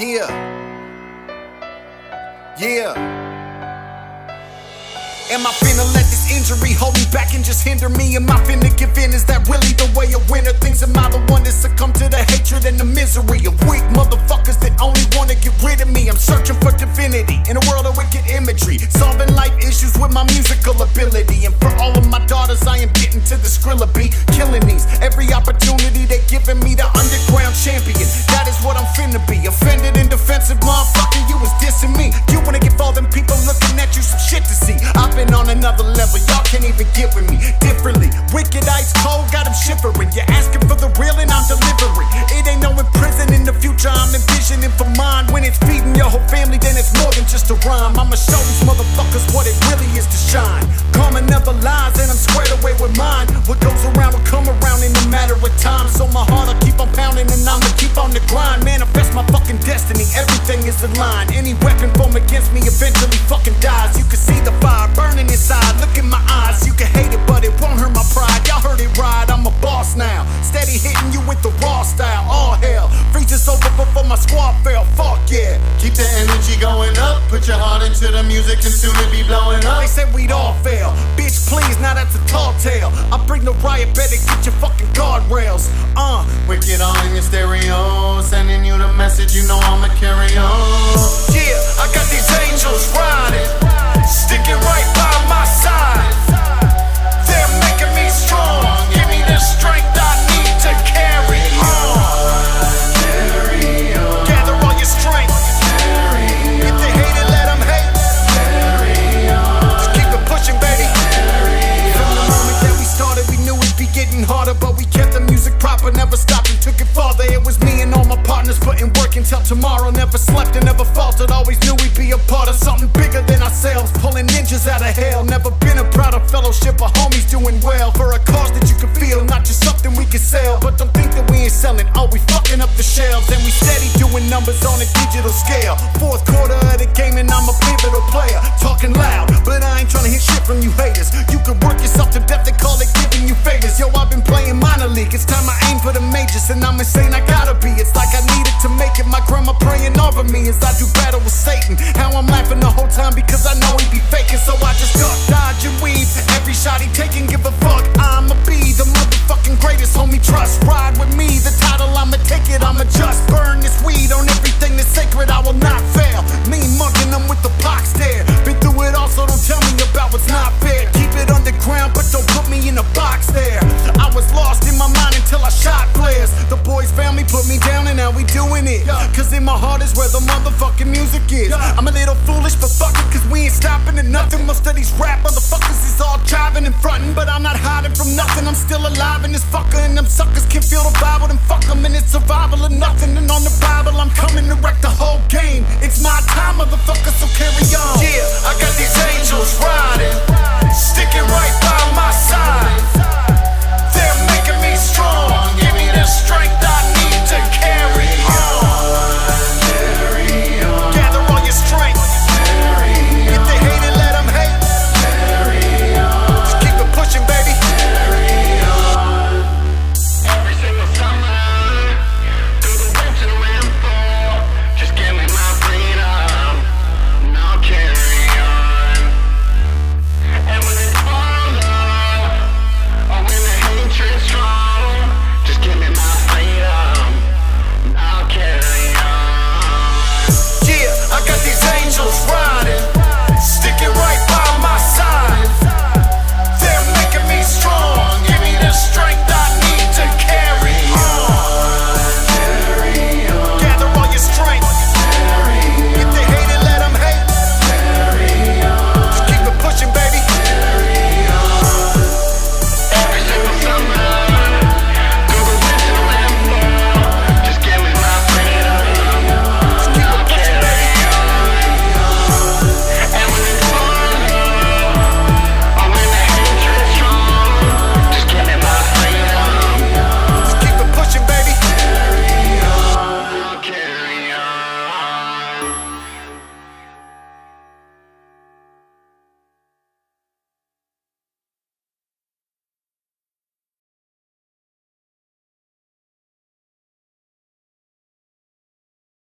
Yeah. Yeah. Am I finna let this injury hold me back and just hinder me? Am I finna give in? Is that really the way a winner thinks? Am I the one that succumb to the hatred and the misery of weak motherfuckers that only wanna get rid of me? I'm searching for divinity in a world of wicked imagery, solving life issues with my musical even get with me differently. Wicked ice cold, got them shivering. You're asking for the real and I'm delivering. It ain't no in in the future, I'm envisioning for mine. When it's feeding your whole family, then it's more than just a rhyme. I'ma show these motherfuckers what it really is to shine. Karma never lies, and I'm squared away with mine. What goes around pounding, and I'ma keep on the grind. Manifest my fucking destiny, everything is aligned. Any weapon formed against me eventually fucking dies. You can see the fire burning inside. Look in my eyes, you can hate it, but it won't hurt my pride. Y'all heard it right, I'm a boss now. Steady hitting you with the raw style. All hell freezes over before my squad fell. Fuck yeah. Keep the energy going up. Put your heart into the music and soon it be blowing up. They said we'd all fail. Bitch, please, now that's a tall tale. I bring the riot, better get your fucking guardrails. Uh, Wicked on in your stereo. Sending you the message, you know I'ma carry on. yeah, I got these putting work until tomorrow. Never slept and never faltered. Always knew we'd be a part of something bigger than ourselves, pulling ninjas out of hell. Never been a proud of fellowship of homies doing well for a cause that you can feel, not just something we can sell. But don't think that we ain't selling. Oh, we fucking up the shelves and we steady doing numbers on a digital scale. Fourth quarter of the game and I'm a pivotal player, talking loud, but I ain't trying to hear shit from you haters. You can work yourself to death, they call it giving you favors. Yo, I've been playing minor league. It's time I aim for the majors, and I'm insane. I'm laughing the whole time because I know he be faking. So I just duck, dodge, and weave. Every shot he taking, give a fuck. I'ma be the motherfucking greatest, homie. Trust, ride my heart is where the motherfucking music is. I'm a little foolish, but fuck it, cause we ain't stopping at nothing. Most of these rap motherfuckers is all driving and frontin', but I'm not hiding from nothing. I'm still alive in this fucker, and them suckers can feel the vibe, then fuck them, and it's survival or nothing.